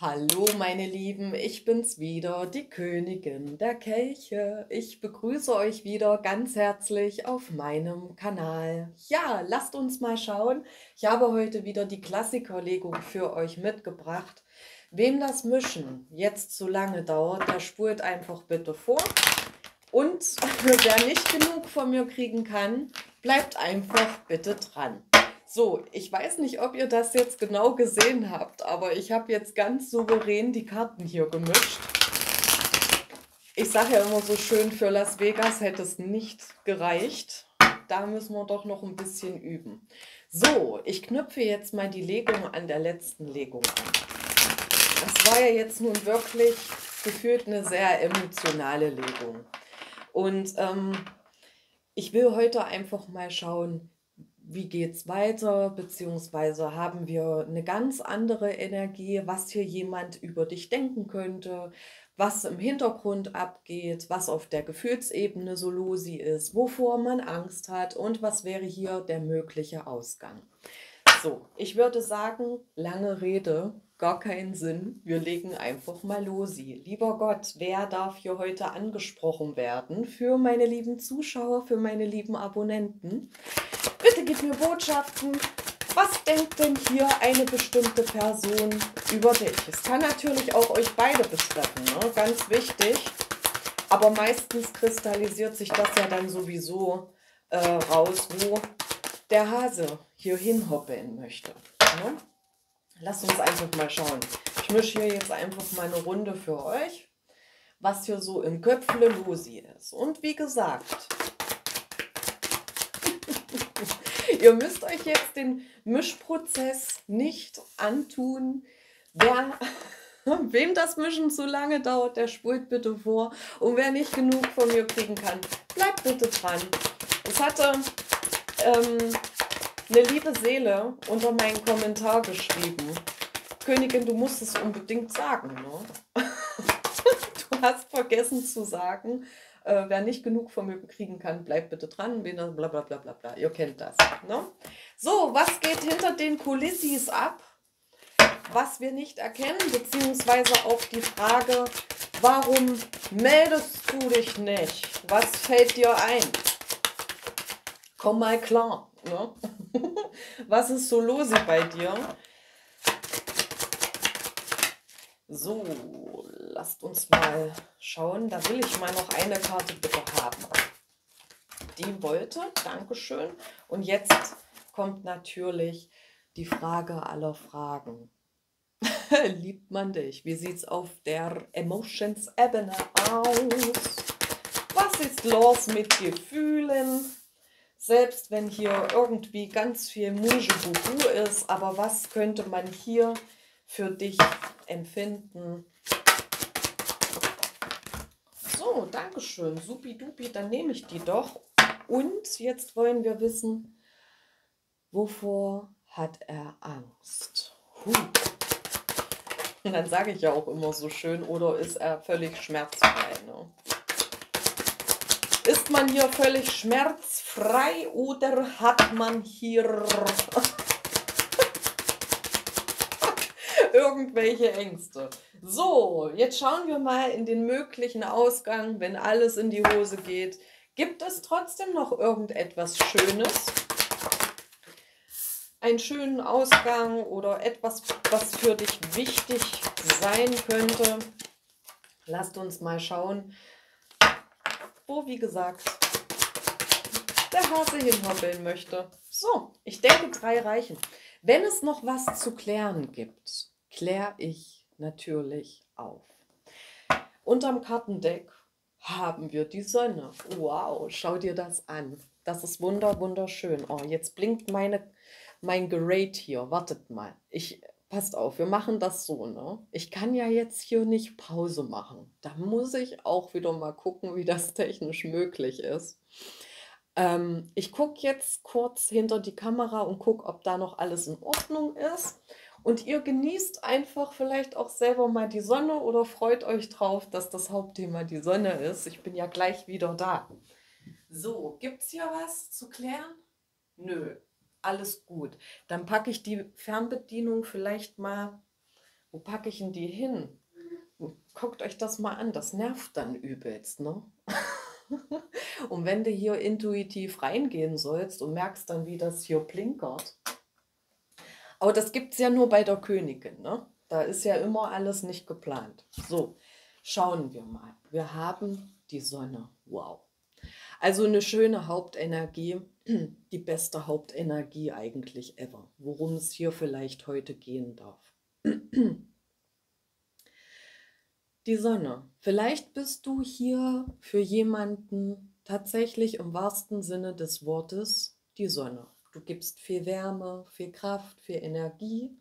Hallo meine Lieben, ich bin's wieder, die Königin der Kelche. Ich begrüße euch wieder ganz herzlich auf meinem Kanal. Ja, lasst uns mal schauen. Ich habe heute wieder die Klassikerlegung für euch mitgebracht. Wem das Mischen jetzt zu lange dauert, der spult einfach bitte vor. Und wer nicht genug von mir kriegen kann, bleibt einfach bitte dran. So, ich weiß nicht, ob ihr das jetzt genau gesehen habt, aber ich habe jetzt ganz souverän die Karten hier gemischt. Ich sage ja immer so schön, für Las Vegas hätte es nicht gereicht. Da müssen wir doch noch ein bisschen üben. So, ich knüpfe jetzt mal die Legung an der letzten Legung an. Das war ja jetzt nun wirklich gefühlt eine sehr emotionale Legung. Und ähm, ich will heute einfach mal schauen, wie geht es weiter, beziehungsweise haben wir eine ganz andere Energie, was hier jemand über dich denken könnte, was im Hintergrund abgeht, was auf der Gefühlsebene so losi ist, wovor man Angst hat und was wäre hier der mögliche Ausgang. So, ich würde sagen, lange Rede, gar keinen Sinn. Wir legen einfach mal losi. Lieber Gott, wer darf hier heute angesprochen werden? Für meine lieben Zuschauer, für meine lieben Abonnenten. Bitte gib mir Botschaften. Was denkt denn hier eine bestimmte Person über dich? Es kann natürlich auch euch beide betreffen, ne? ganz wichtig. Aber meistens kristallisiert sich das ja dann sowieso äh, raus, wo der Hase hier hinhoppeln möchte. Ne? Lasst uns einfach mal schauen. Ich mische hier jetzt einfach mal eine Runde für euch, was hier so im Köpfle losi ist. Und wie gesagt, Ihr müsst euch jetzt den Mischprozess nicht antun. Wer, wem das Mischen zu lange dauert, der spult bitte vor. Und wer nicht genug von mir kriegen kann, bleibt bitte dran. Es hatte ähm, eine liebe Seele unter meinen Kommentar geschrieben. Königin, du musst es unbedingt sagen. Ne? du hast vergessen zu sagen, äh, wer nicht genug mir kriegen kann, bleibt bitte dran. Bla bla bla bla bla. Ihr kennt das. Ne? So, was geht hinter den Kulissis ab? Was wir nicht erkennen, beziehungsweise auch die Frage, warum meldest du dich nicht? Was fällt dir ein? Komm mal klar. Ne? was ist so los bei dir? So, lasst uns mal schauen. Da will ich mal noch eine Karte bitte haben. Die wollte, Dankeschön. Und jetzt kommt natürlich die Frage aller Fragen. Liebt man dich? Wie sieht es auf der Emotions-Ebene aus? Was ist los mit Gefühlen? Selbst wenn hier irgendwie ganz viel Mujebubu ist, aber was könnte man hier für dich empfinden. So, Dankeschön. Supi-dupi, dann nehme ich die doch. Und jetzt wollen wir wissen, wovor hat er Angst? Huh. Und dann sage ich ja auch immer so schön, oder ist er völlig schmerzfrei? Ne? Ist man hier völlig schmerzfrei oder hat man hier irgendwelche Ängste. So, jetzt schauen wir mal in den möglichen Ausgang, wenn alles in die Hose geht. Gibt es trotzdem noch irgendetwas Schönes? Einen schönen Ausgang oder etwas, was für dich wichtig sein könnte? Lasst uns mal schauen, wo, wie gesagt, der Hase hinhoppeln möchte. So, ich denke, drei reichen. Wenn es noch was zu klären gibt, kläre ich natürlich auf. Unterm Kartendeck haben wir die Sonne. Wow, schau dir das an. Das ist wunder, wunderschön. Oh, jetzt blinkt meine, mein Gerät hier. Wartet mal. Ich, passt auf, wir machen das so, ne? Ich kann ja jetzt hier nicht Pause machen. Da muss ich auch wieder mal gucken, wie das technisch möglich ist. Ähm, ich gucke jetzt kurz hinter die Kamera und gucke, ob da noch alles in Ordnung ist. Und ihr genießt einfach vielleicht auch selber mal die Sonne oder freut euch drauf, dass das Hauptthema die Sonne ist. Ich bin ja gleich wieder da. So, gibt es hier was zu klären? Nö, alles gut. Dann packe ich die Fernbedienung vielleicht mal Wo packe ich denn die hin? Guckt euch das mal an, das nervt dann übelst, ne? und wenn du hier intuitiv reingehen sollst und merkst dann, wie das hier blinkert. Aber das gibt es ja nur bei der Königin, ne? Da ist ja immer alles nicht geplant. So, schauen wir mal. Wir haben die Sonne. Wow. Also eine schöne Hauptenergie, die beste Hauptenergie eigentlich ever, worum es hier vielleicht heute gehen darf. Die Sonne. Vielleicht bist du hier für jemanden tatsächlich im wahrsten Sinne des Wortes die Sonne. Du gibst viel Wärme, viel Kraft, viel Energie.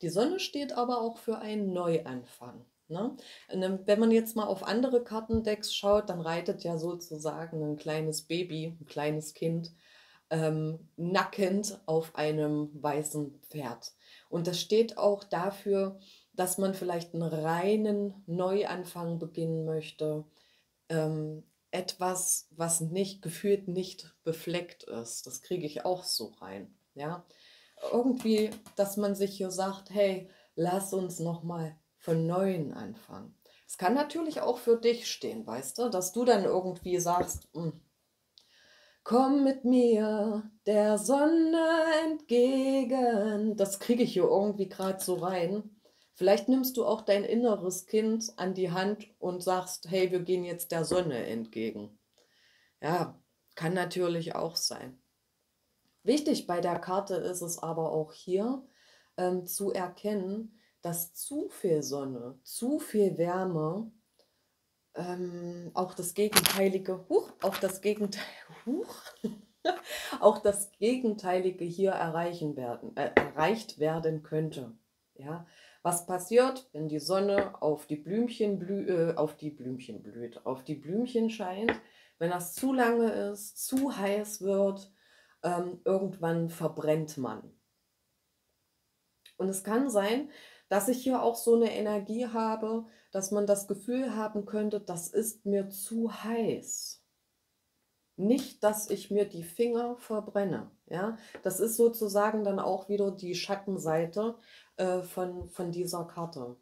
Die Sonne steht aber auch für einen Neuanfang. Ne? Wenn man jetzt mal auf andere Kartendecks schaut, dann reitet ja sozusagen ein kleines Baby, ein kleines Kind, ähm, nackend auf einem weißen Pferd. Und das steht auch dafür, dass man vielleicht einen reinen Neuanfang beginnen möchte. Ähm, etwas, was nicht gefühlt nicht befleckt ist. Das kriege ich auch so rein. Ja, irgendwie, dass man sich hier sagt, hey, lass uns noch mal von Neuem anfangen. Es kann natürlich auch für dich stehen, weißt du, dass du dann irgendwie sagst, hm, komm mit mir der Sonne entgegen. Das kriege ich hier irgendwie gerade so rein. Vielleicht nimmst du auch dein inneres Kind an die Hand und sagst, hey, wir gehen jetzt der Sonne entgegen. Ja, kann natürlich auch sein. Wichtig bei der Karte ist es aber auch hier ähm, zu erkennen, dass zu viel Sonne, zu viel Wärme, ähm, auch das Gegenteilige, huch, auch das Gegenteil, huch, auch das Gegenteilige hier erreichen werden, äh, erreicht werden könnte. Ja, was passiert, wenn die Sonne auf die Blümchen blü äh, auf die Blümchen blüht, auf die Blümchen scheint, wenn das zu lange ist, zu heiß wird, ähm, irgendwann verbrennt man. Und es kann sein, dass ich hier auch so eine Energie habe, dass man das Gefühl haben könnte, das ist mir zu heiß. Nicht, dass ich mir die Finger verbrenne. Ja? Das ist sozusagen dann auch wieder die Schattenseite äh, von, von dieser Karte.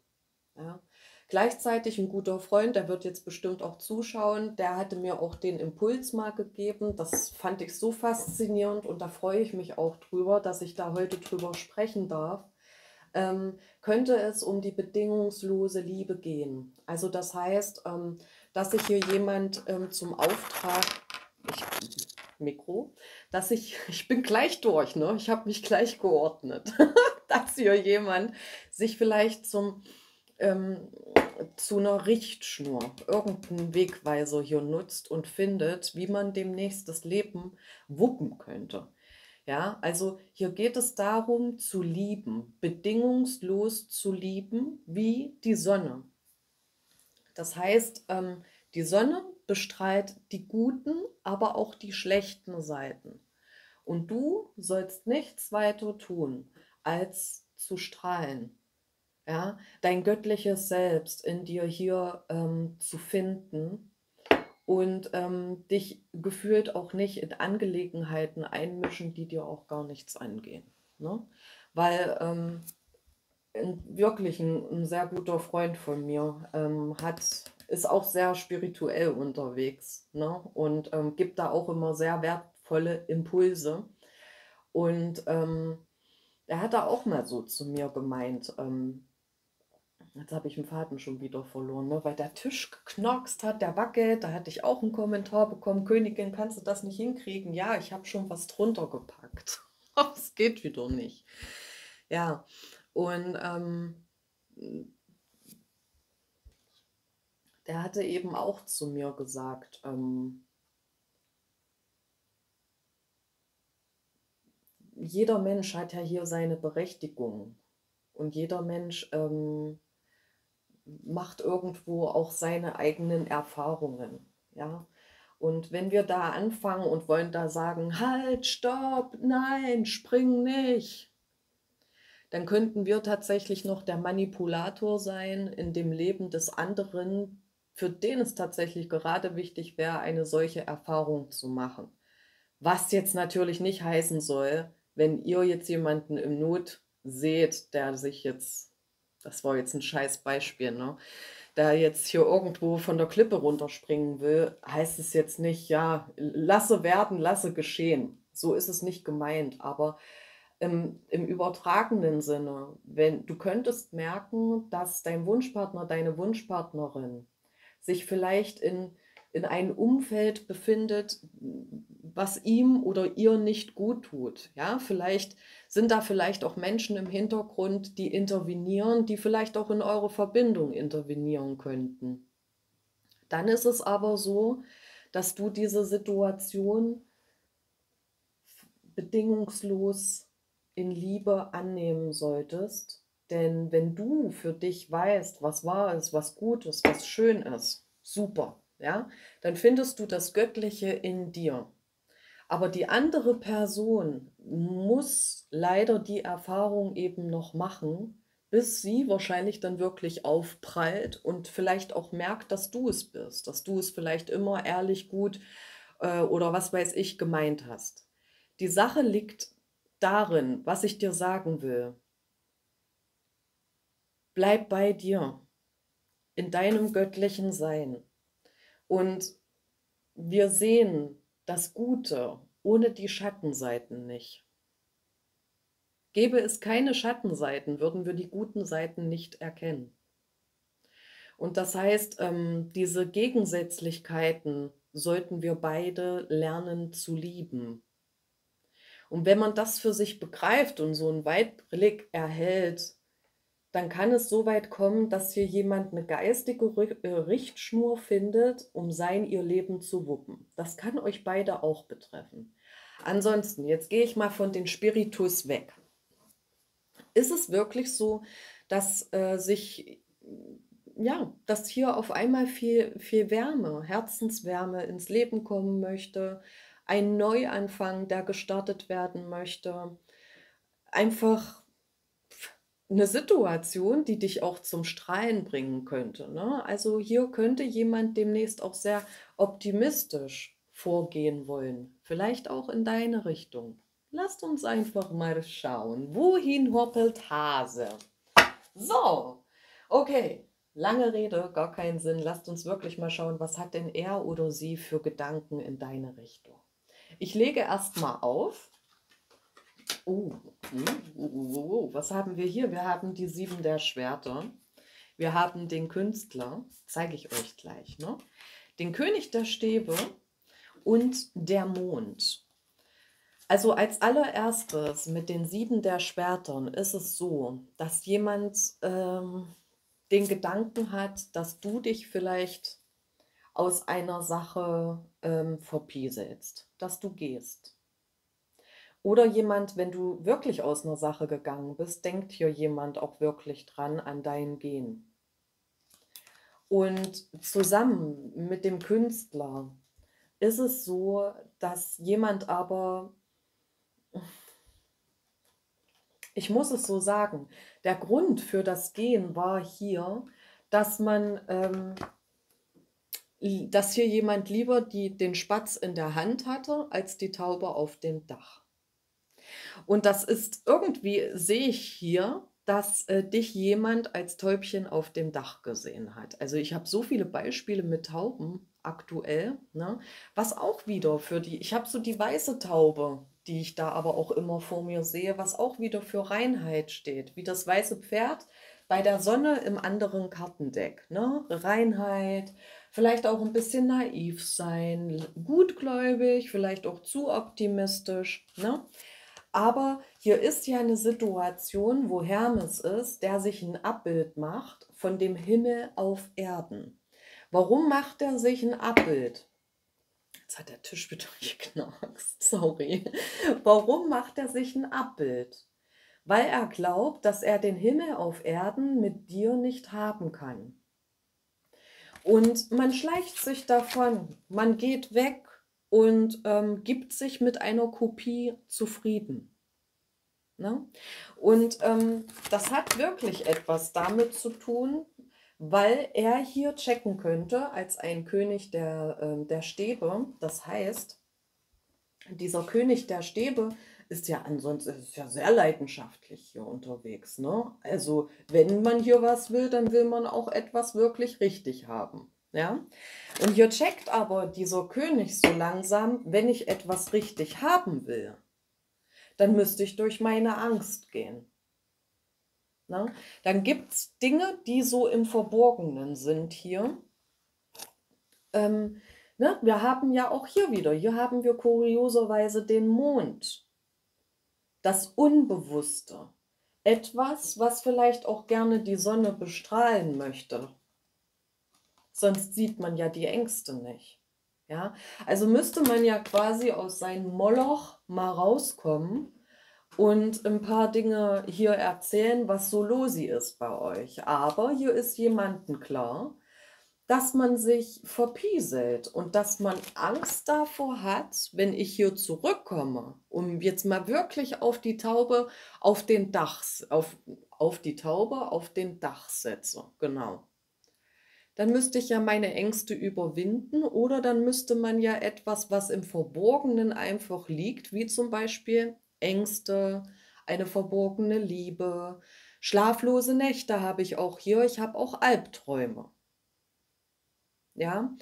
Ja? Gleichzeitig ein guter Freund, der wird jetzt bestimmt auch zuschauen, der hatte mir auch den Impuls mal gegeben. Das fand ich so faszinierend und da freue ich mich auch drüber, dass ich da heute drüber sprechen darf ähm, könnte es um die bedingungslose Liebe gehen. Also das heißt, ähm, dass sich hier jemand ähm, zum Auftrag, ich, Mikro, dass ich, ich bin gleich durch, ne? ich habe mich gleich geordnet, dass hier jemand sich vielleicht zum, ähm, zu einer Richtschnur, irgendeinen Wegweiser hier nutzt und findet, wie man demnächst das Leben wuppen könnte. Ja, also hier geht es darum zu lieben, bedingungslos zu lieben, wie die Sonne. Das heißt, ähm, die Sonne bestrahlt die guten, aber auch die schlechten Seiten. Und du sollst nichts weiter tun, als zu strahlen. Ja, dein göttliches Selbst in dir hier ähm, zu finden und ähm, dich gefühlt auch nicht in Angelegenheiten einmischen, die dir auch gar nichts angehen. Ne? Weil ähm, wirklich ein, ein, sehr guter Freund von mir ähm, hat, ist auch sehr spirituell unterwegs ne? und ähm, gibt da auch immer sehr wertvolle Impulse. Und ähm, er hat da auch mal so zu mir gemeint, ähm, Jetzt habe ich den Faden schon wieder verloren, ne? weil der Tisch geknockst hat, der wackelt. Da hatte ich auch einen Kommentar bekommen: Königin, kannst du das nicht hinkriegen? Ja, ich habe schon was drunter gepackt. Es geht wieder nicht. Ja, und ähm, der hatte eben auch zu mir gesagt, ähm, jeder Mensch hat ja hier seine Berechtigung. Und jeder Mensch ähm, macht irgendwo auch seine eigenen Erfahrungen. Ja. Und wenn wir da anfangen und wollen da sagen, halt, stopp, nein, spring nicht, dann könnten wir tatsächlich noch der Manipulator sein in dem Leben des anderen, für den es tatsächlich gerade wichtig wäre, eine solche Erfahrung zu machen. Was jetzt natürlich nicht heißen soll, wenn ihr jetzt jemanden im Not seht, der sich jetzt das war jetzt ein scheiß Beispiel, ne? Da jetzt hier irgendwo von der Klippe runterspringen will, heißt es jetzt nicht, ja, lasse werden, lasse geschehen. So ist es nicht gemeint, aber im, im übertragenen Sinne, wenn du könntest merken, dass dein Wunschpartner, deine Wunschpartnerin sich vielleicht in, in ein Umfeld befindet, was ihm oder ihr nicht gut tut. Ja, vielleicht sind da vielleicht auch Menschen im Hintergrund, die intervenieren, die vielleicht auch in eure Verbindung intervenieren könnten. Dann ist es aber so, dass du diese Situation bedingungslos in Liebe annehmen solltest. Denn wenn du für dich weißt, was wahr ist, was gut ist, was schön ist, super, ja, dann findest du das Göttliche in dir. Aber die andere Person muss leider die Erfahrung eben noch machen, bis sie wahrscheinlich dann wirklich aufprallt und vielleicht auch merkt, dass du es bist, dass du es vielleicht immer ehrlich gut äh, oder was weiß ich gemeint hast. Die Sache liegt darin, was ich dir sagen will. Bleib bei dir, in deinem göttlichen Sein. Und wir sehen das Gute ohne die Schattenseiten nicht. Gäbe es keine Schattenseiten, würden wir die guten Seiten nicht erkennen. Und das heißt, ähm, diese Gegensätzlichkeiten sollten wir beide lernen zu lieben. Und wenn man das für sich begreift und so einen Weitblick erhält, dann kann es so weit kommen, dass hier jemand eine geistige äh, Richtschnur findet, um sein ihr Leben zu wuppen. Das kann euch beide auch betreffen. Ansonsten, jetzt gehe ich mal von den Spiritus weg. Ist es wirklich so, dass äh, sich ja, dass hier auf einmal viel, viel Wärme, Herzenswärme ins Leben kommen möchte, ein Neuanfang, der gestartet werden möchte, einfach eine Situation, die dich auch zum Strahlen bringen könnte. Ne? Also hier könnte jemand demnächst auch sehr optimistisch vorgehen wollen. Vielleicht auch in deine Richtung. Lasst uns einfach mal schauen. Wohin hoppelt Hase? So, okay. Lange Rede, gar keinen Sinn. Lasst uns wirklich mal schauen, was hat denn er oder sie für Gedanken in deine Richtung. Ich lege erstmal auf Oh, oh, oh, was haben wir hier? Wir haben die sieben der Schwerter. Wir haben den Künstler, zeige ich euch gleich, ne? Den König der Stäbe und der Mond. Also als allererstes mit den sieben der Schwertern ist es so, dass jemand ähm, den Gedanken hat, dass du dich vielleicht aus einer Sache ähm, verpieselst, dass du gehst. Oder jemand, wenn du wirklich aus einer Sache gegangen bist, denkt hier jemand auch wirklich dran an dein Gehen. Und zusammen mit dem Künstler ist es so, dass jemand aber, ich muss es so sagen, der Grund für das Gehen war hier, dass man, ähm, dass hier jemand lieber die, den Spatz in der Hand hatte, als die Taube auf dem Dach. Und das ist irgendwie, sehe ich hier, dass äh, dich jemand als Täubchen auf dem Dach gesehen hat. Also ich habe so viele Beispiele mit Tauben aktuell, ne? was auch wieder für die, ich habe so die weiße Taube, die ich da aber auch immer vor mir sehe, was auch wieder für Reinheit steht, wie das weiße Pferd bei der Sonne im anderen Kartendeck. Ne? Reinheit, vielleicht auch ein bisschen naiv sein, gutgläubig, vielleicht auch zu optimistisch. Ne? Aber hier ist ja eine Situation, wo Hermes ist, der sich ein Abbild macht von dem Himmel auf Erden. Warum macht er sich ein Abbild? Jetzt hat der Tisch wieder geknackst, sorry. Warum macht er sich ein Abbild? Weil er glaubt, dass er den Himmel auf Erden mit dir nicht haben kann. Und man schleicht sich davon, man geht weg und ähm, gibt sich mit einer Kopie zufrieden. Ne? Und ähm, das hat wirklich etwas damit zu tun, weil er hier checken könnte als ein König der, äh, der Stäbe. Das heißt, dieser König der Stäbe ist ja ansonsten ist ja sehr leidenschaftlich hier unterwegs. Ne? Also wenn man hier was will, dann will man auch etwas wirklich richtig haben. Ja? Und hier checkt aber dieser König so langsam, wenn ich etwas richtig haben will, dann müsste ich durch meine Angst gehen. Na? Dann gibt es Dinge, die so im Verborgenen sind hier. Ähm, ne? Wir haben ja auch hier wieder, hier haben wir kurioserweise den Mond. Das Unbewusste. Etwas, was vielleicht auch gerne die Sonne bestrahlen möchte. Sonst sieht man ja die Ängste nicht. Ja, also müsste man ja quasi aus seinem Moloch mal rauskommen und ein paar Dinge hier erzählen, was so losi ist bei euch. Aber hier ist jemanden klar, dass man sich verpieselt und dass man Angst davor hat, wenn ich hier zurückkomme, um jetzt mal wirklich auf die Taube auf den Dach, auf, auf die Taube auf den Dach setze. Genau. Dann müsste ich ja meine Ängste überwinden oder dann müsste man ja etwas, was im Verborgenen einfach liegt, wie zum Beispiel Ängste, eine verborgene Liebe, schlaflose Nächte habe ich auch hier, ich habe auch Albträume. Ja,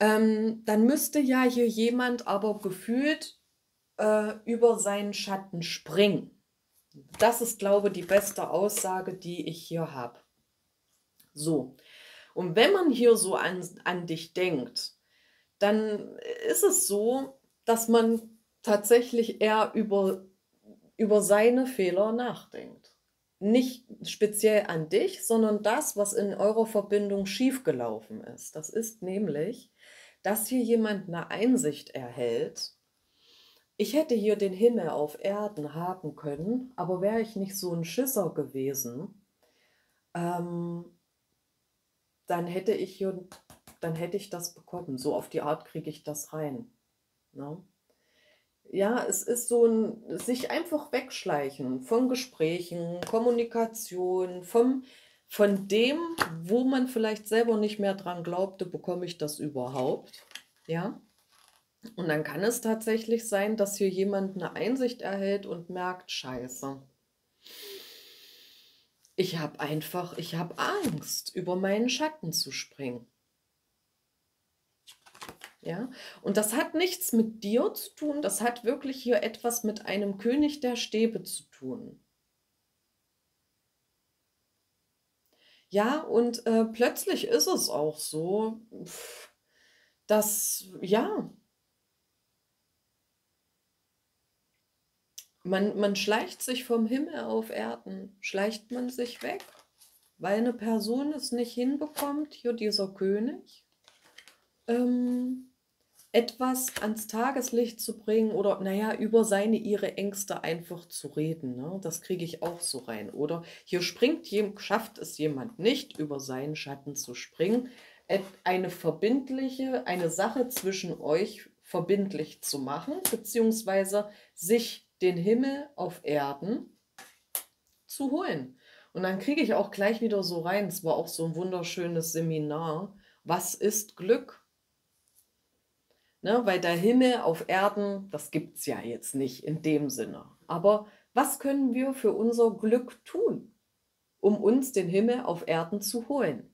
ähm, dann müsste ja hier jemand aber gefühlt äh, über seinen Schatten springen. Das ist, glaube ich, die beste Aussage, die ich hier habe. So, und wenn man hier so an, an dich denkt, dann ist es so, dass man tatsächlich eher über, über seine Fehler nachdenkt. Nicht speziell an dich, sondern das, was in eurer Verbindung schiefgelaufen ist. Das ist nämlich, dass hier jemand eine Einsicht erhält. Ich hätte hier den Himmel auf Erden haben können, aber wäre ich nicht so ein Schisser gewesen, ähm, dann hätte ich hier, dann hätte ich das bekommen. So auf die Art kriege ich das rein. Ne? Ja, es ist so ein sich einfach wegschleichen von Gesprächen, Kommunikation, vom, von dem, wo man vielleicht selber nicht mehr dran glaubte, bekomme ich das überhaupt. Ja. Und dann kann es tatsächlich sein, dass hier jemand eine Einsicht erhält und merkt, scheiße. Ich habe einfach, ich habe Angst, über meinen Schatten zu springen. Ja, und das hat nichts mit dir zu tun, das hat wirklich hier etwas mit einem König der Stäbe zu tun. Ja, und äh, plötzlich ist es auch so, dass, ja, man, man schleicht sich vom Himmel auf Erden, schleicht man sich weg, weil eine Person es nicht hinbekommt, hier dieser König. Ähm, etwas ans Tageslicht zu bringen oder, naja, über seine, ihre Ängste einfach zu reden. Ne? Das kriege ich auch so rein. Oder hier springt, schafft es jemand nicht, über seinen Schatten zu springen, eine verbindliche, eine Sache zwischen euch verbindlich zu machen, beziehungsweise sich den Himmel auf Erden zu holen. Und dann kriege ich auch gleich wieder so rein, es war auch so ein wunderschönes Seminar, was ist Glück? Ne, weil der Himmel auf Erden, das gibt es ja jetzt nicht in dem Sinne. Aber was können wir für unser Glück tun, um uns den Himmel auf Erden zu holen?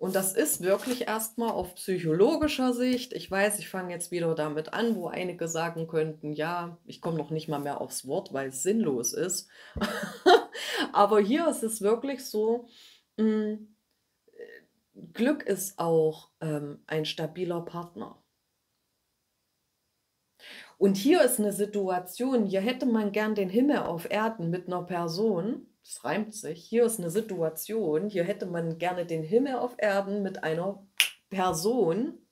Und das ist wirklich erstmal auf psychologischer Sicht. Ich weiß, ich fange jetzt wieder damit an, wo einige sagen könnten, ja, ich komme noch nicht mal mehr aufs Wort, weil es sinnlos ist. Aber hier ist es wirklich so, mh, hm, Glück ist auch ähm, ein stabiler Partner. Und hier ist eine Situation, hier hätte man gern den Himmel auf Erden mit einer Person. Das reimt sich. Hier ist eine Situation, hier hätte man gerne den Himmel auf Erden mit einer Person,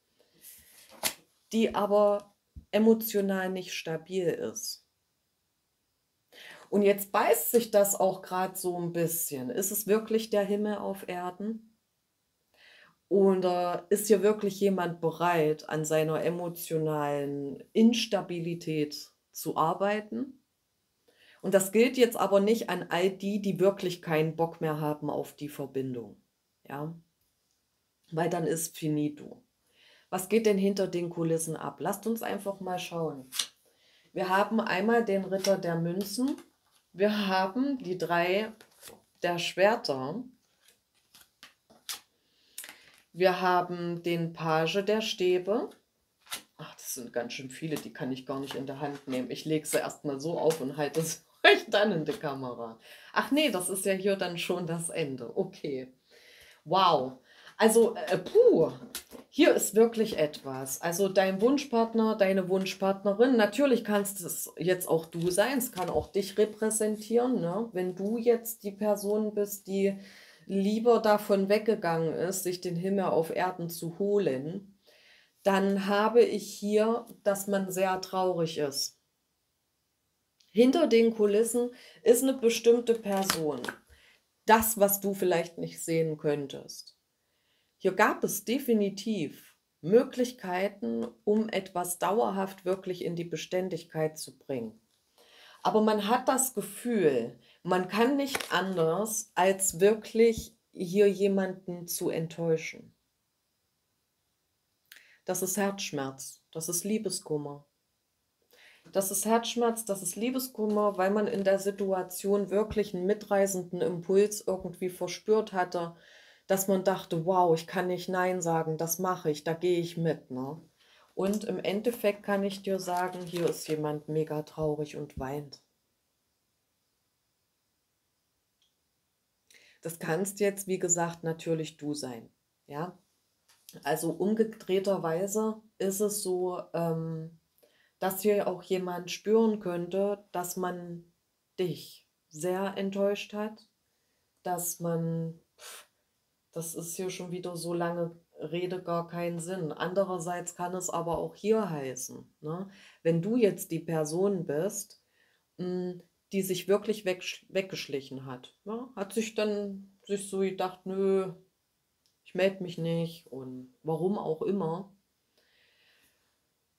die aber emotional nicht stabil ist. Und jetzt beißt sich das auch gerade so ein bisschen. Ist es wirklich der Himmel auf Erden? Oder ist hier wirklich jemand bereit, an seiner emotionalen Instabilität zu arbeiten? Und das gilt jetzt aber nicht an all die, die wirklich keinen Bock mehr haben auf die Verbindung. Ja? Weil dann ist finito. Was geht denn hinter den Kulissen ab? Lasst uns einfach mal schauen. Wir haben einmal den Ritter der Münzen. Wir haben die drei der Schwerter. Wir haben den Page der Stäbe. Ach, das sind ganz schön viele, die kann ich gar nicht in der Hand nehmen. Ich lege sie erstmal so auf und halte es euch dann in die Kamera. Ach nee, das ist ja hier dann schon das Ende. Okay. Wow. Also, äh, puh, hier ist wirklich etwas. Also dein Wunschpartner, deine Wunschpartnerin, natürlich kannst es jetzt auch du sein, es kann auch dich repräsentieren, ne? wenn du jetzt die Person bist, die lieber davon weggegangen ist, sich den Himmel auf Erden zu holen, dann habe ich hier, dass man sehr traurig ist. Hinter den Kulissen ist eine bestimmte Person. Das, was du vielleicht nicht sehen könntest. Hier gab es definitiv Möglichkeiten, um etwas dauerhaft wirklich in die Beständigkeit zu bringen. Aber man hat das Gefühl, man kann nicht anders, als wirklich hier jemanden zu enttäuschen. Das ist Herzschmerz, das ist Liebeskummer. Das ist Herzschmerz, das ist Liebeskummer, weil man in der Situation wirklich einen mitreißenden Impuls irgendwie verspürt hatte, dass man dachte, wow, ich kann nicht Nein sagen, das mache ich, da gehe ich mit. Ne? Und im Endeffekt kann ich dir sagen, hier ist jemand mega traurig und weint. Das kannst jetzt, wie gesagt, natürlich du sein. Ja, also umgedrehterweise ist es so, ähm, dass hier auch jemand spüren könnte, dass man dich sehr enttäuscht hat, dass man pff, das ist hier schon wieder so lange Rede gar keinen Sinn. Andererseits kann es aber auch hier heißen, ne? wenn du jetzt die Person bist, hm, die sich wirklich weg, weggeschlichen hat, ne? hat sich dann sich so gedacht, nö, ich melde mich nicht und warum auch immer,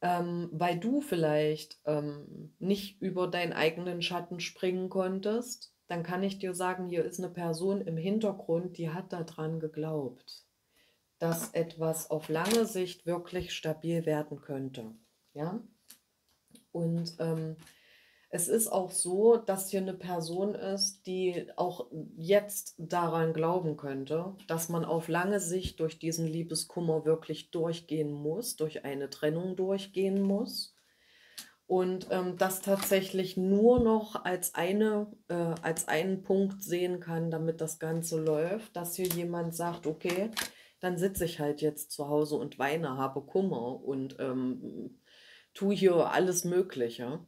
ähm, weil du vielleicht ähm, nicht über deinen eigenen Schatten springen konntest dann kann ich dir sagen, hier ist eine Person im Hintergrund, die hat daran geglaubt, dass etwas auf lange Sicht wirklich stabil werden könnte. Ja? Und ähm, es ist auch so, dass hier eine Person ist, die auch jetzt daran glauben könnte, dass man auf lange Sicht durch diesen Liebeskummer wirklich durchgehen muss, durch eine Trennung durchgehen muss und ähm, das tatsächlich nur noch als, eine, äh, als einen Punkt sehen kann, damit das Ganze läuft, dass hier jemand sagt, okay, dann sitze ich halt jetzt zu Hause und weine, habe Kummer und ähm, tue hier alles Mögliche.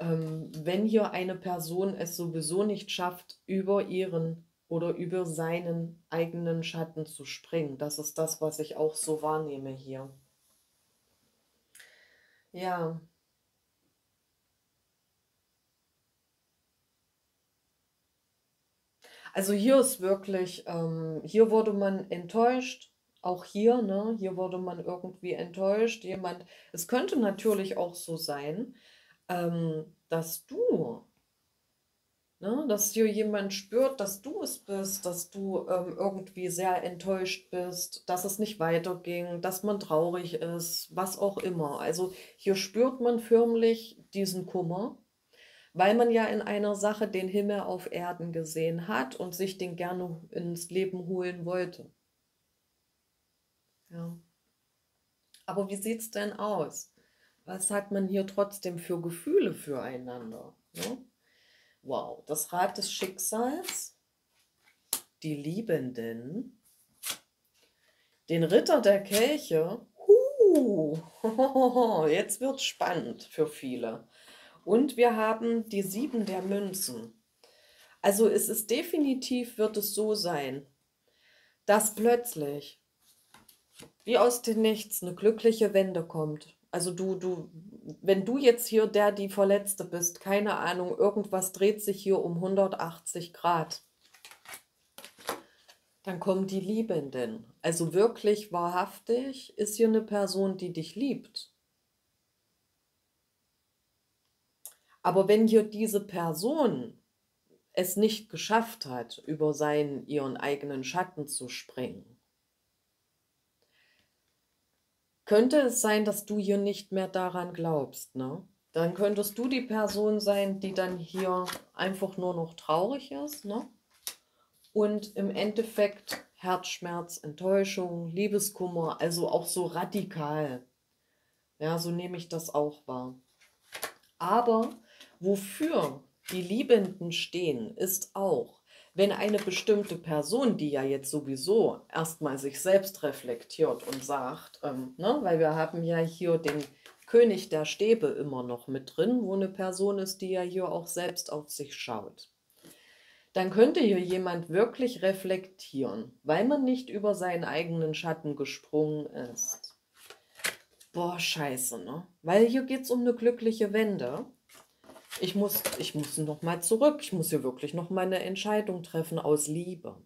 Ähm, wenn hier eine Person es sowieso nicht schafft, über ihren oder über seinen eigenen Schatten zu springen, das ist das, was ich auch so wahrnehme hier. Ja, Also hier ist wirklich, ähm, hier wurde man enttäuscht, auch hier, ne, hier wurde man irgendwie enttäuscht. Jemand, es könnte natürlich auch so sein, ähm, dass du, ne, dass hier jemand spürt, dass du es bist, dass du ähm, irgendwie sehr enttäuscht bist, dass es nicht weiterging, dass man traurig ist, was auch immer. Also hier spürt man förmlich diesen Kummer weil man ja in einer Sache den Himmel auf Erden gesehen hat und sich den gerne ins Leben holen wollte. Ja. Aber wie sieht es denn aus? Was hat man hier trotzdem für Gefühle füreinander? Ne? Wow, das Rad des Schicksals, die Liebenden, den Ritter der Kelche. Huh, jetzt wird spannend für viele. Und wir haben die sieben der Münzen. Also es ist definitiv, wird es so sein, dass plötzlich, wie aus dem Nichts, eine glückliche Wende kommt. Also du, du, wenn du jetzt hier der, die Verletzte bist, keine Ahnung, irgendwas dreht sich hier um 180 Grad, dann kommen die Liebenden. Also wirklich wahrhaftig ist hier eine Person, die dich liebt. Aber wenn hier diese Person es nicht geschafft hat, über seinen, ihren eigenen Schatten zu springen, könnte es sein, dass du hier nicht mehr daran glaubst, ne? dann könntest du die Person sein, die dann hier einfach nur noch traurig ist, ne? Und im Endeffekt Herzschmerz, Enttäuschung, Liebeskummer, also auch so radikal. Ja, so nehme ich das auch wahr. Aber wofür die Liebenden stehen, ist auch, wenn eine bestimmte Person, die ja jetzt sowieso erstmal sich selbst reflektiert und sagt, ähm, ne, weil wir haben ja hier den König der Stäbe immer noch mit drin, wo eine Person ist, die ja hier auch selbst auf sich schaut. Dann könnte hier jemand wirklich reflektieren, weil man nicht über seinen eigenen Schatten gesprungen ist. Boah, scheiße, ne? Weil hier geht es um eine glückliche Wende. Ich muss, ich muss noch mal zurück. Ich muss hier wirklich noch mal eine Entscheidung treffen aus Liebe.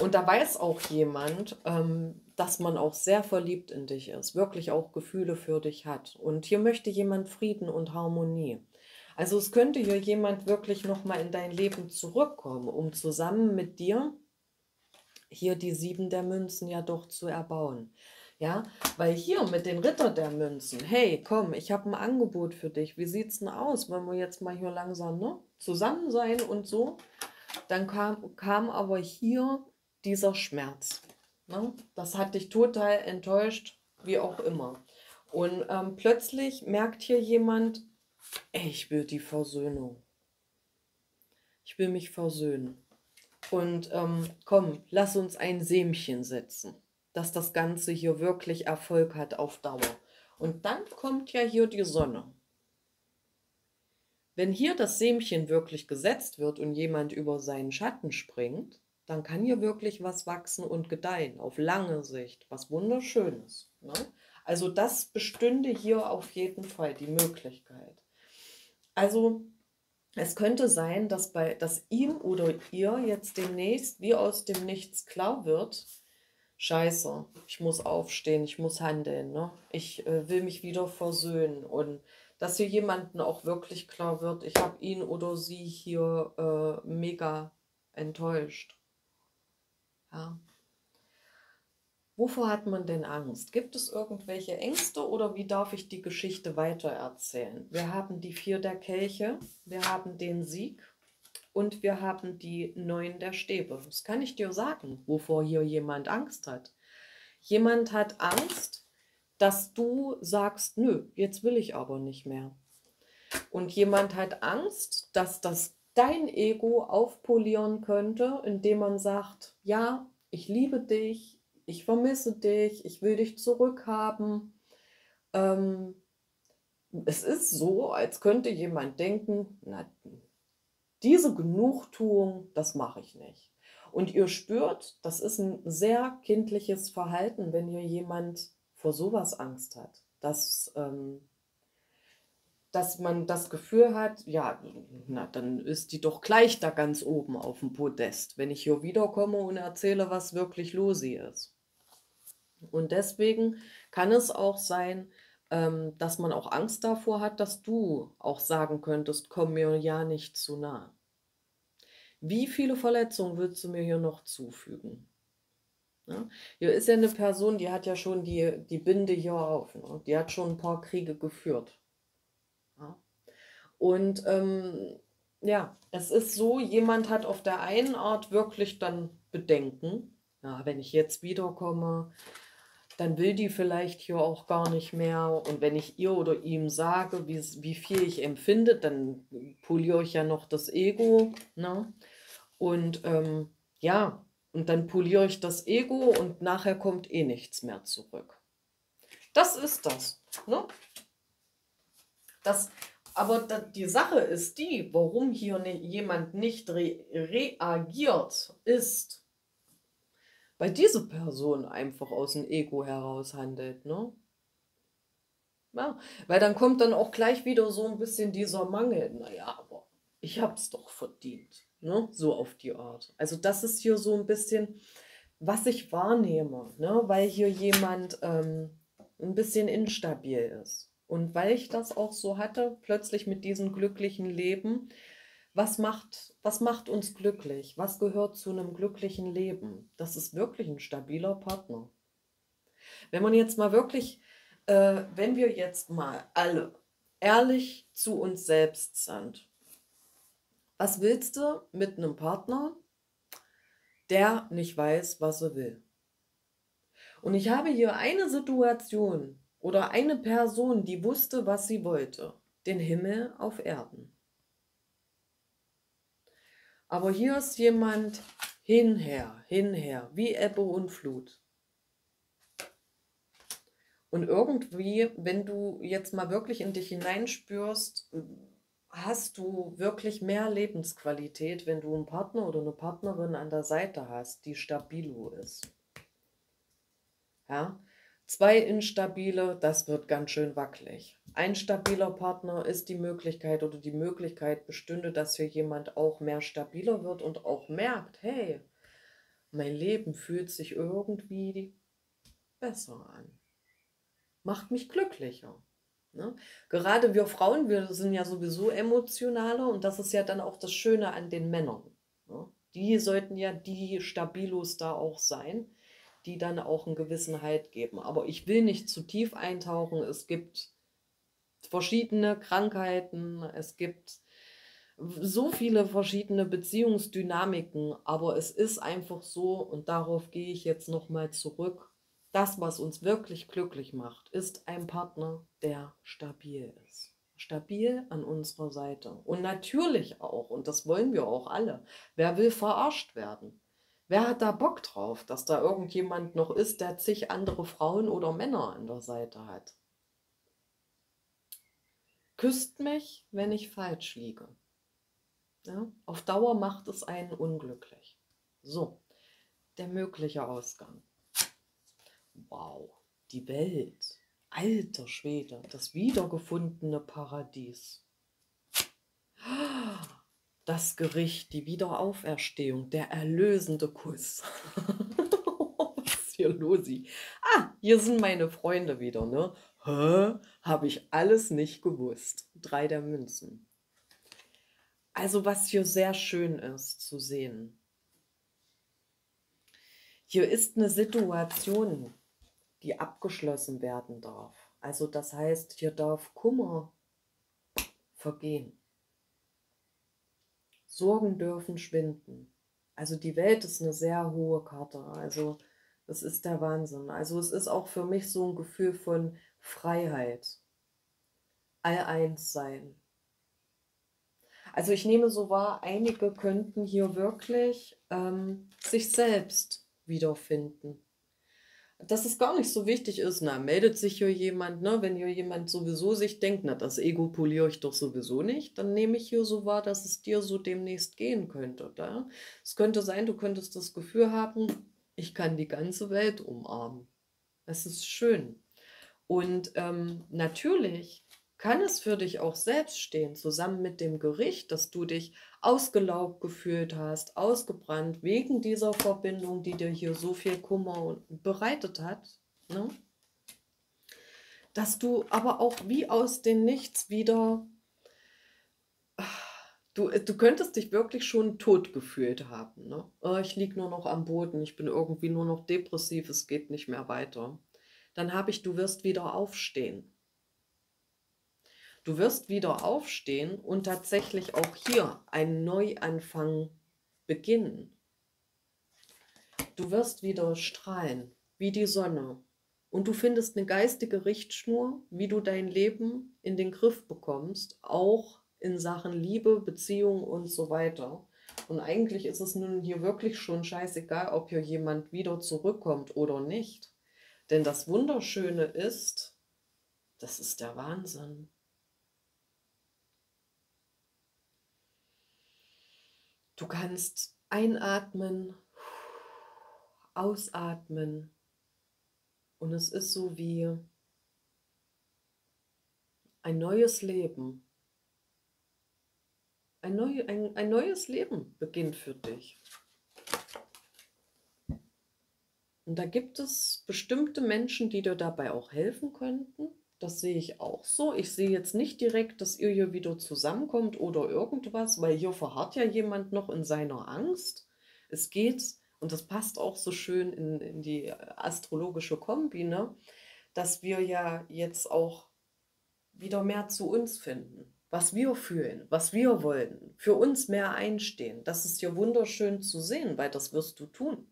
Und da weiß auch jemand, ähm, dass man auch sehr verliebt in dich ist, wirklich auch Gefühle für dich hat. Und hier möchte jemand Frieden und Harmonie. Also es könnte hier jemand wirklich nochmal in dein Leben zurückkommen, um zusammen mit dir hier die sieben der Münzen ja doch zu erbauen. Ja, weil hier mit den Ritter der Münzen, hey, komm, ich habe ein Angebot für dich. Wie sieht's denn aus, wenn wir jetzt mal hier langsam ne, zusammen sein und so? Dann kam, kam aber hier dieser Schmerz. Ne? Das hat dich total enttäuscht, wie auch immer. Und ähm, plötzlich merkt hier jemand, ey, ich will die Versöhnung. Ich will mich versöhnen. Und ähm, komm, lass uns ein Sämchen setzen, dass das Ganze hier wirklich Erfolg hat auf Dauer. Und dann kommt ja hier die Sonne. Wenn hier das Sämchen wirklich gesetzt wird und jemand über seinen Schatten springt, dann kann hier wirklich was wachsen und gedeihen, auf lange Sicht, was wunderschönes. Ne? Also das bestünde hier auf jeden Fall die Möglichkeit. Also es könnte sein, dass, bei, dass ihm oder ihr jetzt demnächst wie aus dem Nichts klar wird, scheiße, ich muss aufstehen, ich muss handeln, ne? ich äh, will mich wieder versöhnen und dass hier jemanden auch wirklich klar wird, ich habe ihn oder sie hier äh, mega enttäuscht. Ja. Wovor hat man denn Angst? Gibt es irgendwelche Ängste oder wie darf ich die Geschichte weitererzählen? Wir haben die vier der Kelche, wir haben den Sieg und wir haben die neun der Stäbe. Das kann ich dir sagen, wovor hier jemand Angst hat. Jemand hat Angst, dass du sagst, nö, jetzt will ich aber nicht mehr. Und jemand hat Angst, dass das dein Ego aufpolieren könnte, indem man sagt, ja, ich liebe dich, ich vermisse dich, ich will dich zurückhaben. Ähm, es ist so, als könnte jemand denken, na, diese Genugtuung, das mache ich nicht. Und ihr spürt, das ist ein sehr kindliches Verhalten, wenn hier jemand vor sowas Angst hat. Dass ähm, dass man das Gefühl hat, ja, na, dann ist die doch gleich da ganz oben auf dem Podest, wenn ich hier wiederkomme und erzähle, was wirklich los ist. Und deswegen kann es auch sein, ähm, dass man auch Angst davor hat, dass du auch sagen könntest, komm mir ja nicht zu nah. Wie viele Verletzungen willst du mir hier noch zufügen? Ja? Hier ist ja eine Person, die hat ja schon die, die Binde hier auf. Ne? Die hat schon ein paar Kriege geführt. Und ähm, ja, es ist so, jemand hat auf der einen Art wirklich dann Bedenken. Ja, wenn ich jetzt wiederkomme, dann will die vielleicht hier auch gar nicht mehr. Und wenn ich ihr oder ihm sage, wie, wie viel ich empfinde, dann poliere ich ja noch das Ego. Ne? Und ähm, ja, und dann poliere ich das Ego und nachher kommt eh nichts mehr zurück. Das ist das. Ne? Das aber da, die Sache ist die, warum hier ne, jemand nicht re reagiert, ist, weil diese Person einfach aus dem Ego heraus handelt. Ne? Ja, weil dann kommt dann auch gleich wieder so ein bisschen dieser Mangel. Naja, aber ich hab's doch verdient. Ne? So auf die Art. Also das ist hier so ein bisschen, was ich wahrnehme, ne? weil hier jemand ähm, ein bisschen instabil ist. Und weil ich das auch so hatte, plötzlich mit diesem glücklichen Leben, was macht, was macht uns glücklich? Was gehört zu einem glücklichen Leben? Das ist wirklich ein stabiler Partner. Wenn man jetzt mal wirklich, äh, wenn wir jetzt mal alle ehrlich zu uns selbst sind. Was willst du mit einem Partner, der nicht weiß, was er will? Und ich habe hier eine Situation oder eine Person, die wusste, was sie wollte. Den Himmel auf Erden. Aber hier ist jemand hinher, hinher, wie Ebbe und Flut. Und irgendwie, wenn du jetzt mal wirklich in dich hineinspürst, hast du wirklich mehr Lebensqualität, wenn du einen Partner oder eine Partnerin an der Seite hast, die stabilo ist. Ja, zwei instabile, das wird ganz schön wackelig. Ein stabiler Partner ist die Möglichkeit oder die Möglichkeit bestünde, dass hier jemand auch mehr stabiler wird und auch merkt, hey, mein Leben fühlt sich irgendwie besser an macht mich glücklicher. Ne? Gerade wir Frauen, wir sind ja sowieso emotionaler und das ist ja dann auch das Schöne an den Männern. Ne? Die sollten ja die Stabilos da auch sein, die dann auch einen gewissen Halt geben. Aber ich will nicht zu tief eintauchen. Es gibt verschiedene Krankheiten, es gibt so viele verschiedene Beziehungsdynamiken, aber es ist einfach so und darauf gehe ich jetzt nochmal zurück das, was uns wirklich glücklich macht, ist ein Partner, der stabil ist. Stabil an unserer Seite. Und natürlich auch, und das wollen wir auch alle, wer will verarscht werden? Wer hat da Bock drauf, dass da irgendjemand noch ist, der zig andere Frauen oder Männer an der Seite hat? Küsst mich, wenn ich falsch liege. Ja? Auf Dauer macht es einen unglücklich. So, der mögliche Ausgang. Wow, die Welt. Alter Schwede, das wiedergefundene Paradies. Das Gericht, die Wiederauferstehung, der erlösende Kuss. Was ist hier los? Ah, hier sind meine Freunde wieder, ne? Hä? Habe ich alles nicht gewusst. Drei der Münzen. Also, was hier sehr schön ist zu sehen. Hier ist eine Situation, die abgeschlossen werden darf. Also das heißt, hier darf Kummer vergehen. Sorgen dürfen schwinden. Also die Welt ist eine sehr hohe Karte. Also das ist der Wahnsinn. Also es ist auch für mich so ein Gefühl von Freiheit. All eins sein. Also ich nehme so wahr, einige könnten hier wirklich ähm, sich selbst wiederfinden dass es gar nicht so wichtig ist, na, meldet sich hier jemand, ne? Wenn hier jemand sowieso sich denkt, na, das Ego poliere ich doch sowieso nicht, dann nehme ich hier so wahr, dass es dir so demnächst gehen könnte. Da? Es könnte sein, du könntest das Gefühl haben, ich kann die ganze Welt umarmen. Es ist schön. Und ähm, natürlich kann es für dich auch selbst stehen, zusammen mit dem Gericht, dass du dich ausgelaugt gefühlt hast, ausgebrannt, wegen dieser Verbindung, die dir hier so viel Kummer bereitet hat. Ne? Dass du aber auch wie aus dem Nichts wieder, du, du könntest dich wirklich schon tot gefühlt haben. Ne? Oh, ich liege nur noch am Boden, ich bin irgendwie nur noch depressiv, es geht nicht mehr weiter. Dann habe ich, du wirst wieder aufstehen Du wirst wieder aufstehen und tatsächlich auch hier einen Neuanfang beginnen. Du wirst wieder strahlen, wie die Sonne. Und du findest eine geistige Richtschnur, wie du dein Leben in den Griff bekommst, auch in Sachen Liebe, Beziehung und so weiter. Und eigentlich ist es nun hier wirklich schon scheißegal, ob hier jemand wieder zurückkommt oder nicht. Denn das Wunderschöne ist, das ist der Wahnsinn. Du kannst einatmen, ausatmen und es ist so wie ein neues Leben. Ein, neu, ein, ein neues Leben beginnt für dich. Und da gibt es bestimmte Menschen, die dir dabei auch helfen könnten. Das sehe ich auch so. Ich sehe jetzt nicht direkt, dass ihr hier wieder zusammenkommt oder irgendwas, weil hier verharrt ja jemand noch in seiner Angst. Es geht, und das passt auch so schön in, in die astrologische Kombi, ne? dass wir ja jetzt auch wieder mehr zu uns finden, was wir fühlen, was wir wollen, für uns mehr einstehen. Das ist ja wunderschön zu sehen, weil das wirst du tun.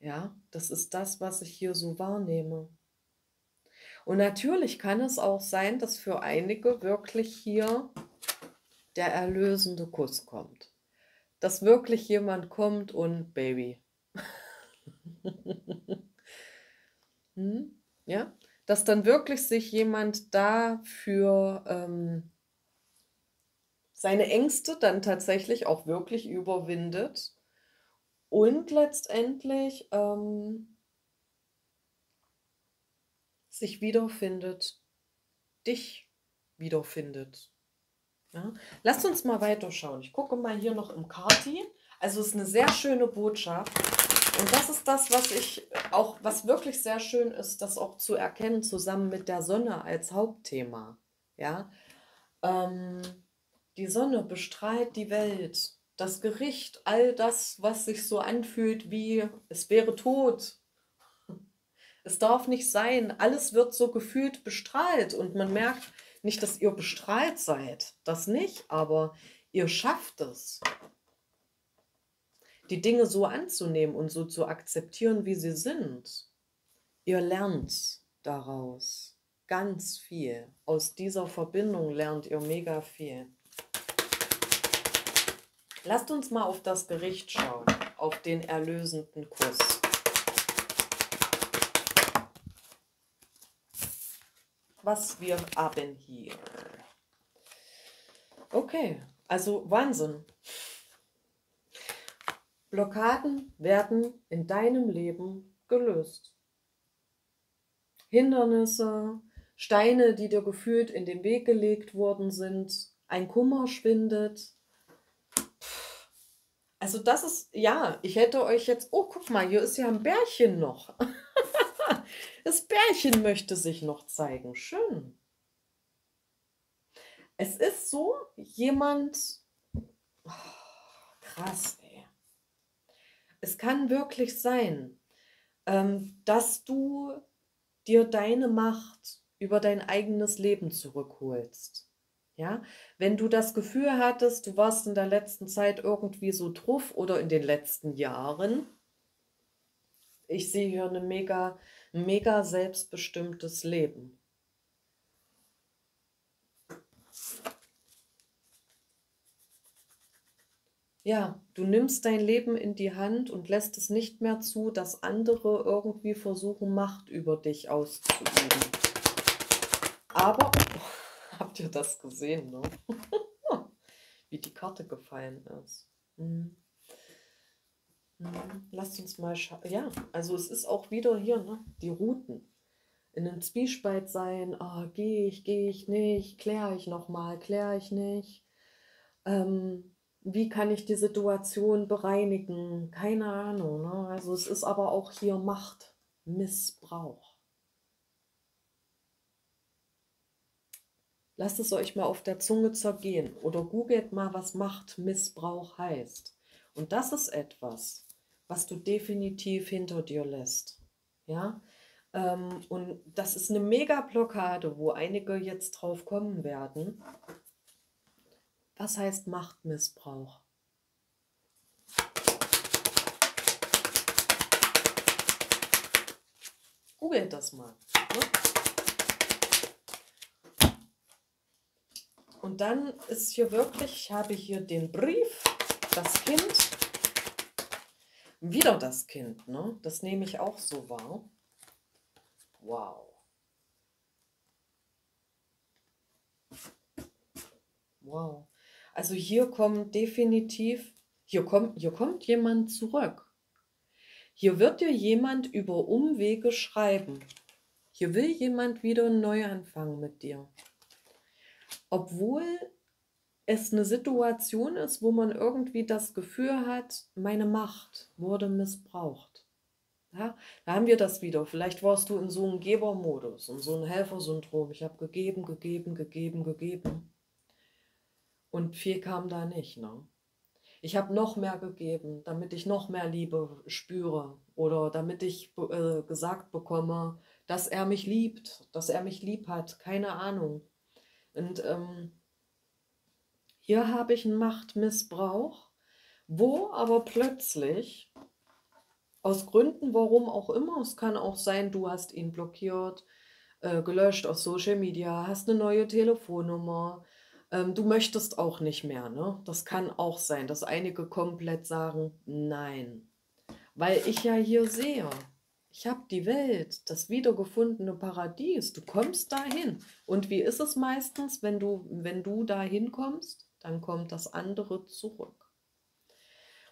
Ja, das ist das, was ich hier so wahrnehme. Und natürlich kann es auch sein, dass für einige wirklich hier der erlösende Kuss kommt. Dass wirklich jemand kommt und Baby. hm? Ja, dass dann wirklich sich jemand dafür ähm, seine Ängste dann tatsächlich auch wirklich überwindet und letztendlich ähm, sich wiederfindet, dich wiederfindet. Ja? Lasst uns mal weiterschauen. Ich gucke mal hier noch im Karti. Also es ist eine sehr schöne Botschaft. Und das ist das, was ich auch, was wirklich sehr schön ist, das auch zu erkennen, zusammen mit der Sonne als Hauptthema. Ja, ähm, die Sonne bestrahlt die Welt, das Gericht, all das, was sich so anfühlt wie es wäre tot. Es darf nicht sein, alles wird so gefühlt bestrahlt und man merkt nicht, dass ihr bestrahlt seid, das nicht, aber ihr schafft es die Dinge so anzunehmen und so zu akzeptieren, wie sie sind. Ihr lernt daraus ganz viel. Aus dieser Verbindung lernt ihr mega viel. Lasst uns mal auf das Gericht schauen, auf den erlösenden Kuss. Was wir haben hier. Okay, also Wahnsinn. Blockaden werden in deinem Leben gelöst. Hindernisse, Steine, die dir gefühlt in den Weg gelegt worden sind, ein Kummer schwindet. Also das ist, ja, ich hätte euch jetzt, oh, guck mal, hier ist ja ein Bärchen noch. Das Bärchen möchte sich noch zeigen. Schön. Es ist so, jemand, oh, krass, es kann wirklich sein, ähm, dass du dir deine Macht über dein eigenes Leben zurückholst. Ja, wenn du das Gefühl hattest, du warst in der letzten Zeit irgendwie so truff oder in den letzten Jahren, ich sehe hier eine mega, mega selbstbestimmtes Leben. Ja, du nimmst dein Leben in die Hand und lässt es nicht mehr zu, dass andere irgendwie versuchen, Macht über dich auszuüben. Aber, habt ihr das gesehen, ne? Wie die Karte gefallen ist. Hm. Lasst uns mal schauen. Ja, also es ist auch wieder hier, ne? Die Routen. In einem Zwiespalt sein, oh, gehe ich, gehe ich nicht, kläre ich nochmal, kläre ich nicht. Ähm, wie kann ich die Situation bereinigen? Keine Ahnung. Ne? Also es ist aber auch hier Machtmissbrauch. Lasst es euch mal auf der Zunge zergehen oder googelt mal, was Machtmissbrauch heißt. Und das ist etwas, was du definitiv hinter dir lässt. Ja, ähm, und das ist eine Mega-Blockade, wo einige jetzt drauf kommen werden. Was heißt Machtmissbrauch? Googelt das mal. Ne? Und dann ist hier wirklich, ich habe hier den Brief, das Kind, wieder das Kind, ne? Das nehme ich auch so wahr. Wow. Wow. Also hier kommt definitiv, hier kommt, hier kommt jemand zurück. Hier wird dir jemand über Umwege schreiben. Hier will jemand wieder einen Neuanfang mit dir. Obwohl es eine Situation ist, wo man irgendwie das Gefühl hat, meine Macht wurde missbraucht. Ja, da haben wir das wieder. Vielleicht warst du in so einem Gebermodus, in so einem Helfersyndrom. Ich habe gegeben, gegeben, gegeben, gegeben. Und viel kam da nicht. Ne? Ich habe noch mehr gegeben, damit ich noch mehr Liebe spüre oder damit ich äh, gesagt bekomme, dass er mich liebt, dass er mich lieb hat, keine Ahnung. Und ähm, hier habe ich einen Machtmissbrauch, wo aber plötzlich, aus Gründen, warum auch immer, es kann auch sein, du hast ihn blockiert, äh, gelöscht aus Social Media, hast eine neue Telefonnummer, ähm, du möchtest auch nicht mehr, ne? Das kann auch sein, dass einige komplett sagen, nein. Weil ich ja hier sehe, ich habe die Welt, das wiedergefundene Paradies, du kommst dahin. Und wie ist es meistens, wenn du, wenn du dahin kommst? Dann kommt das andere zurück.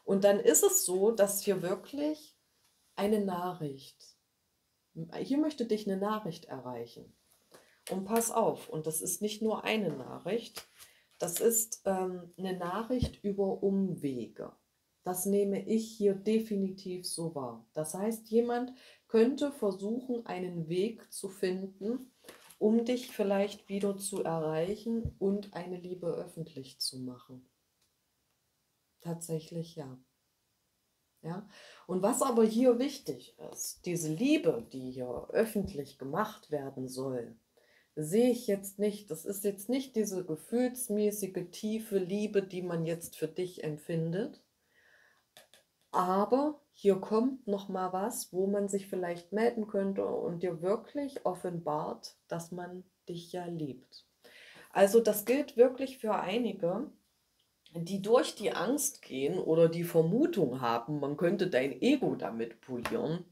Und dann ist es so, dass hier wirklich eine Nachricht, hier möchte dich eine Nachricht erreichen. Und pass auf, und das ist nicht nur eine Nachricht, das ist ähm, eine Nachricht über Umwege. Das nehme ich hier definitiv so wahr. Das heißt, jemand könnte versuchen, einen Weg zu finden, um dich vielleicht wieder zu erreichen und eine Liebe öffentlich zu machen. Tatsächlich ja. Ja? Und was aber hier wichtig ist, diese Liebe, die hier öffentlich gemacht werden soll, sehe ich jetzt nicht. Das ist jetzt nicht diese gefühlsmäßige tiefe Liebe, die man jetzt für dich empfindet. Aber hier kommt noch mal was, wo man sich vielleicht melden könnte und dir wirklich offenbart, dass man dich ja liebt. Also das gilt wirklich für einige, die durch die Angst gehen oder die Vermutung haben, man könnte dein Ego damit polieren,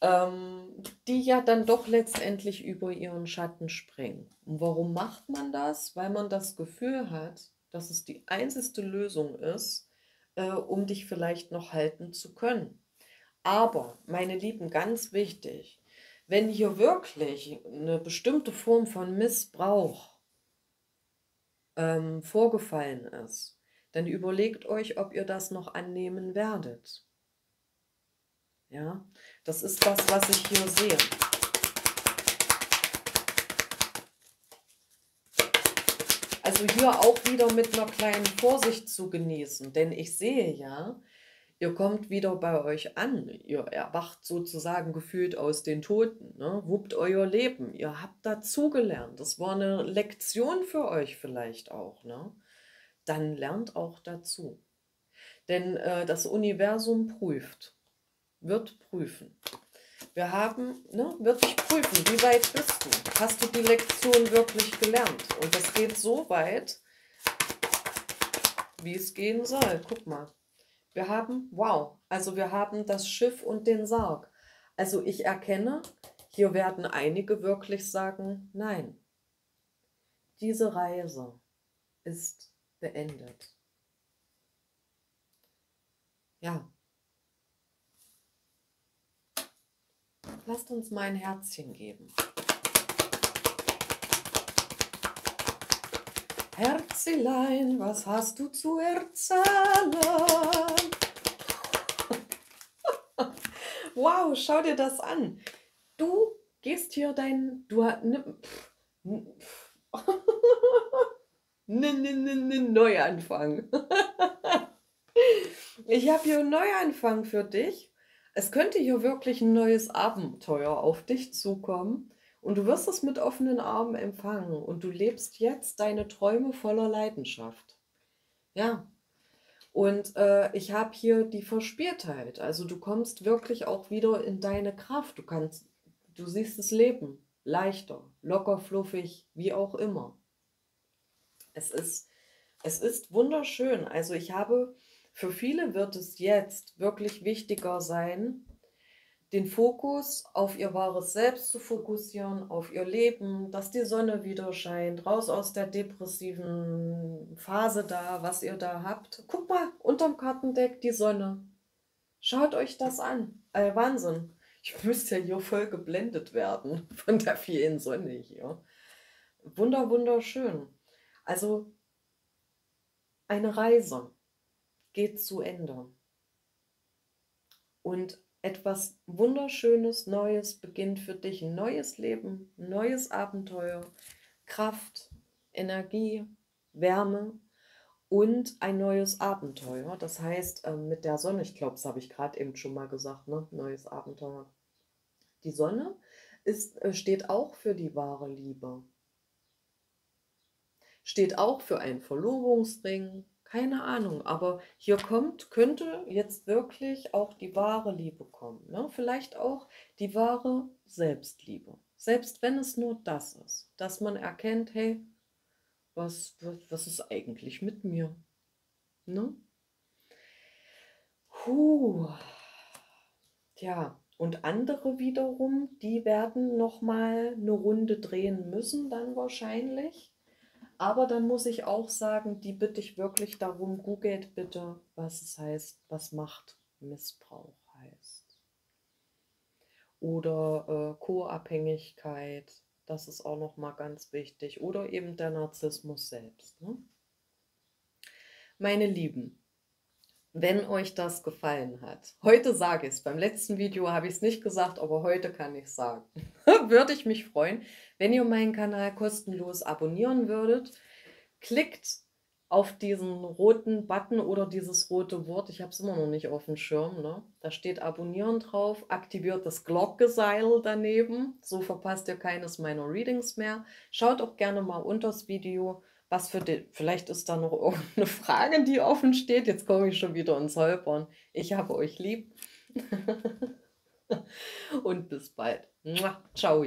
ähm, die ja dann doch letztendlich über ihren Schatten springen. Und warum macht man das? Weil man das Gefühl hat, dass es die einzigste Lösung ist, äh, um dich vielleicht noch halten zu können. Aber, meine Lieben, ganz wichtig, wenn hier wirklich eine bestimmte Form von Missbrauch ähm, vorgefallen ist, dann überlegt euch, ob ihr das noch annehmen werdet. Ja, das ist das, was ich hier sehe. Also hier auch wieder mit einer kleinen Vorsicht zu genießen, denn ich sehe ja, ihr kommt wieder bei euch an, ihr erwacht sozusagen gefühlt aus den Toten, ne? wuppt euer Leben, ihr habt dazugelernt, das war eine Lektion für euch vielleicht auch, ne? dann lernt auch dazu. Denn äh, das Universum prüft wird prüfen. Wir haben, ne, wird dich prüfen, wie weit bist du? Hast du die Lektion wirklich gelernt? Und das geht so weit, wie es gehen soll. Guck mal. Wir haben, wow, also wir haben das Schiff und den Sarg. Also ich erkenne, hier werden einige wirklich sagen, nein, diese Reise ist beendet. Ja, Lasst uns mal ein Herzchen geben. Herzelein, was hast du zu erzählen? wow, schau dir das an. Du gehst hier dein, du ne, ne, ne, ne, Neuanfang. ich habe hier einen Neuanfang für dich es könnte hier wirklich ein neues Abenteuer auf dich zukommen und du wirst es mit offenen Armen empfangen und du lebst jetzt deine Träume voller Leidenschaft. Ja. Und äh, ich habe hier die Verspieltheit. Also du kommst wirklich auch wieder in deine Kraft. Du kannst, du siehst das Leben leichter, locker, fluffig, wie auch immer. Es ist, es ist wunderschön. Also ich habe für viele wird es jetzt wirklich wichtiger sein, den Fokus auf ihr wahres Selbst zu fokussieren, auf ihr Leben, dass die Sonne wieder scheint, raus aus der depressiven Phase da, was ihr da habt. Guck mal, unterm Kartendeck die Sonne. Schaut euch das an. Äh, Wahnsinn. Ich müsste ja hier voll geblendet werden von der vielen Sonne hier. Wunder, wunderschön. Also eine Reise geht zu Ende. Und etwas Wunderschönes, Neues beginnt für dich. Ein neues Leben, neues Abenteuer, Kraft, Energie, Wärme und ein neues Abenteuer. Das heißt, ähm, mit der Sonne, ich glaube, das habe ich gerade eben schon mal gesagt, ne? neues Abenteuer. Die Sonne ist, äh, steht auch für die wahre Liebe. Steht auch für einen Verlobungsring, keine Ahnung, aber hier kommt, könnte jetzt wirklich auch die wahre Liebe kommen. Ne? Vielleicht auch die wahre Selbstliebe. Selbst wenn es nur das ist, dass man erkennt, hey, was, was, was ist eigentlich mit mir? Ne? Puh. Tja, und andere wiederum, die werden noch mal eine Runde drehen müssen dann wahrscheinlich. Aber dann muss ich auch sagen, die bitte ich wirklich darum, googelt bitte, was es heißt, was Machtmissbrauch heißt. Oder äh, Co-Abhängigkeit, das ist auch noch mal ganz wichtig. Oder eben der Narzissmus selbst. Ne? Meine Lieben, wenn euch das gefallen hat. Heute sage ich es. Beim letzten Video habe ich es nicht gesagt, aber heute kann ich es sagen. Würde ich mich freuen, wenn ihr meinen Kanal kostenlos abonnieren würdet. Klickt auf diesen roten Button oder dieses rote Wort. Ich habe es immer noch nicht auf dem Schirm. Ne? Da steht Abonnieren drauf. Aktiviert das Glockenseil daneben. So verpasst ihr keines meiner Readings mehr. Schaut auch gerne mal unter das Video was für den, vielleicht ist da noch irgendeine Frage, die offen steht. Jetzt komme ich schon wieder ins Holpern. Ich habe euch lieb. Und bis bald. Ciao.